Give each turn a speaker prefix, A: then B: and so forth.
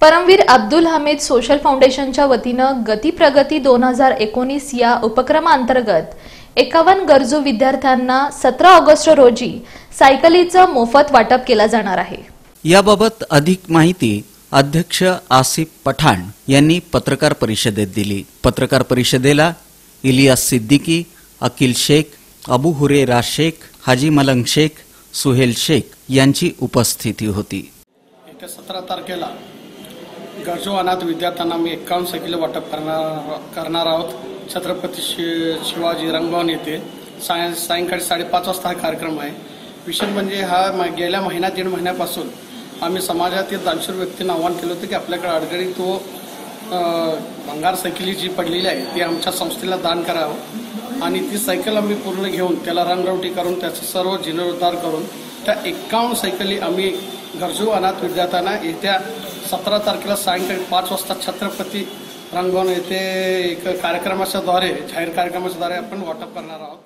A: Paramvir Abdul Hamid social फाउंडेशनच्या वतीनं गती प्रगती दोन हजार एकोणीस या उपक्रमांतर्गत एकावन्न गरजू विद्यार्थ्यांना सतरा ऑगस्ट रोजी सायकलीचं मोफत वाटप केलं जाणार आहे.
B: याबाबत अधिक माहिती अध्यक्ष आसिफ पठाण यांनी पत्रकार परिषदेत दिली. पत्रकार परिषदेला इलियास सिद्दीकी अकिल शेख अबू हुरेरा शेख हाजी मलंग शेख सुहेल शेख यांची उपस्थिती होती.
C: सतरा तारखेला गरजू अनाथ विद्यार्थ्यांना मी एकावन्न सायकल वाटप करणार करणार आहोत. छत्रपती शि शिवाजी रंगभवन येथे. साय सायंकाळी साडेपाच वाजता हा कार्यक्रम आहे. विशेष म्हणजे हा म- गेल्या महिन्या दीड महिन्यापासून आम्ही समाजातील दानशूर व्यक्तींना आव्हान केलं होतं की आपल्याकडे अडगडी तो भंगार सायकली जी पडलेली आहे ती आमच्या संस्थेला दान करावं. आणि ती सायकल आम्ही पूर्ण घेऊन त्याला रंगरवटी करून त्याचं सर्व जीर्णोद्धार करून त्या एकावन्न सायकली आम्ही गरजू अनाथ विद्यार्थ्यांना येत्या सतरा तारखेला सायंकाळी पाच वाजता छत्रपती रंगभवन येथे एक कार्यक्रमाच्या द्वारे जाहीर कार्यक्रमाच्या द्वारे आपण वाटप करणार आहोत.